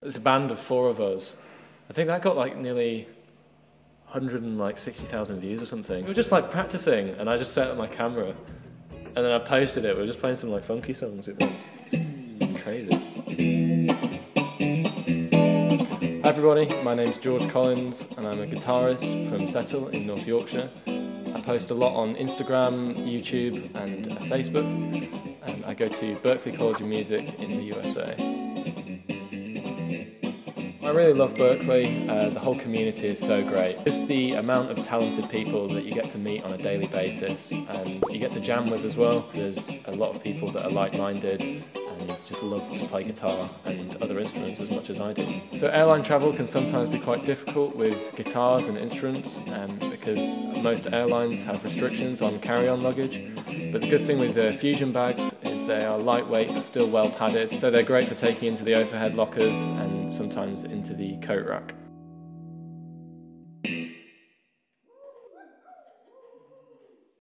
There's a band of four of us. I think that got like nearly 160,000 views or something. We were just like practicing, and I just set up my camera, and then I posted it. We were just playing some like funky songs. It was crazy. Hi everybody, my name's George Collins, and I'm a guitarist from Settle in North Yorkshire. I post a lot on Instagram, YouTube, and Facebook, and I go to Berklee College of Music in the USA. I really love Berklee. Uh, the whole community is so great. Just the amount of talented people that you get to meet on a daily basis and you get to jam with as well. There's a lot of people that are like-minded and just love to play guitar and other instruments as much as I do. So airline travel can sometimes be quite difficult with guitars and instruments um, because most airlines have restrictions on carry-on luggage. But the good thing with the Fusion bags is they are lightweight but still well padded, so they're great for taking into the overhead lockers sometimes into the coat rack.